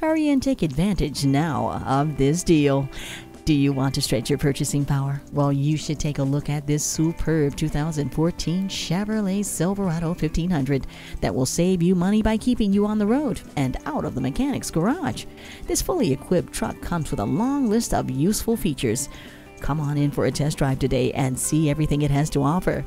Hurry and take advantage now of this deal. Do you want to stretch your purchasing power? Well, you should take a look at this superb 2014 Chevrolet Silverado 1500 that will save you money by keeping you on the road and out of the mechanic's garage. This fully equipped truck comes with a long list of useful features. Come on in for a test drive today and see everything it has to offer.